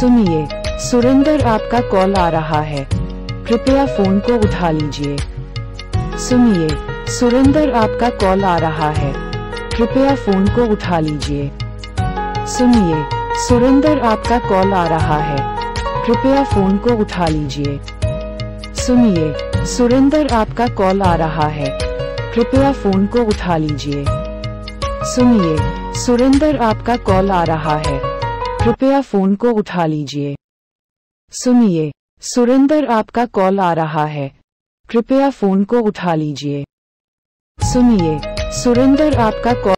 सुनिए। सुरेंदर आपका कॉल आ रहा है। कृपया फ़ोन को उठा लीजिए। सुनिए, सुरेंदर आपका कॉल आ रहा है। कृपया फ़ोन को उठा लीजिए। सुनिए, सुरेंदर आपका कॉल आ रहा है। कृपया फ़ोन को उठा लीजिए। सुनिए, सुरेंदर आपका कॉल आ रहा है। कृपया फ़ोन को उठा लीजिए। सुनिए, सुरेंदर आपका कॉल आ रहा है। कृपया फ़ोन को उठा लीजिए। सुनिए, सुरेंदर आपका कॉल आ रहा है। कृपया फ़ोन को उठा लीजिए। सुनिए, सुरेंदर आपका कॉल